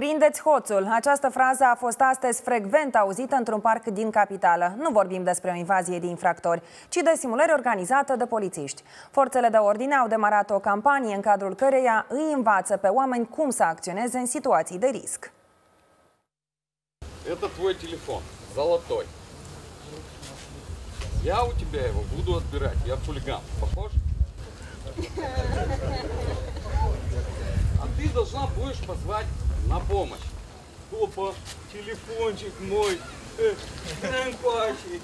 Prindeți hoțul! Această frază a fost astăzi frecvent auzită într-un parc din capitală. Nu vorbim despre o invazie de infractori, ci de simulări organizată de polițiști. Forțele de ordine au demarat o campanie în cadrul căreia îi învață pe oameni cum să acționeze în situații de risc. Это твой телефон, золотой. Я у тебя его буду отбирать. Я хулиган. Похож? А ты должна будешь позвать на помощь. Опа, телефончик мой. Пачек.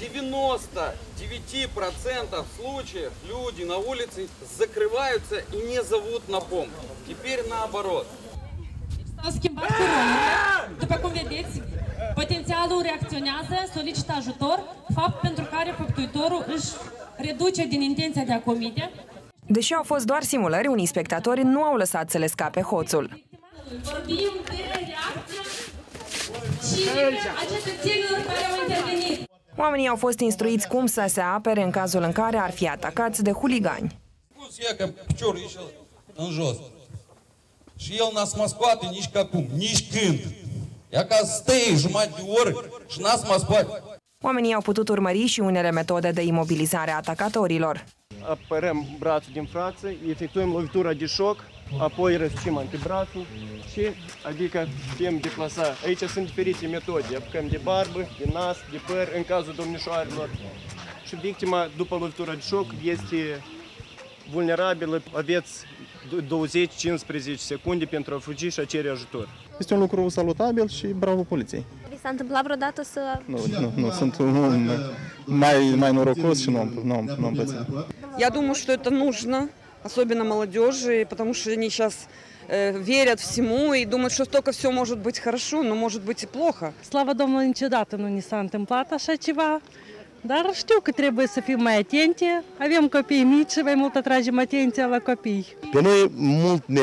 99% случаев люди на улице закрываются и не зовут на помощь. Теперь наоборот. După cum vedeți, potențialul reacționează, solicită ajutor, fapt pentru care făptuitorul își reduce din intenția de a comite. Deși au fost doar simulări, unii spectatori nu au lăsat să le scape hoțul. Vorbim de și care au intervenit. Oamenii au fost instruiți cum să se apere în cazul în care ar fi atacați de huligani. în jos. Și el n-a mă scoate nici ca cum, nici când. Ea ca stăi jumătate de oră și n-a mă. Oamenii au putut urmări și unele metode de imobilizare a atacatorilor apărăm brațul din față, efectuăm lovitura de șoc, apoi răsucim antebrațul și adică putem deplasa. Aici sunt diferite metode, apucăm de barbă, de nas, de păr, în cazul domnișoarelor. Și victima, după lovitura de șoc, este vulnerabilă, aveți 20-15 secunde pentru a fugi și a cere ajutor. Este un lucru salutabil și bravo poliției. S-a întâmplat vreodată să... Nu, nu, nu sunt mai, mai norocos și nu am, nu, am- nu am pățit. Я думаю, что это нужно, особенно молодежи, потому что они сейчас верят всему и думают, что только все может быть хорошо, но может быть и плохо. Slavă Domnului, niciodată nu ni s-a întâmplat așa ceva, dar știu că trebuie să fim mai atente. Avem copii mici și mai mult atragem atenția la copii. Pe noi mult ne,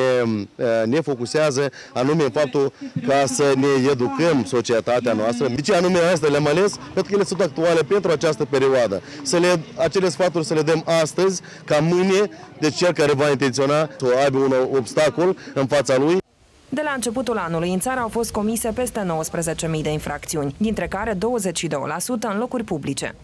ne focusează anume faptul ca să ne educăm societatea noastră. De ce anume asta le-am ales? Pentru că ele sunt actuale pentru această perioadă. Să le, acele sfaturi să le dăm astăzi, ca mâine, de cel care va intenționa să aibă un obstacol în fața lui. De la începutul anului, în țară au fost comise peste 19.000 de infracțiuni, dintre care 22% în locuri publice.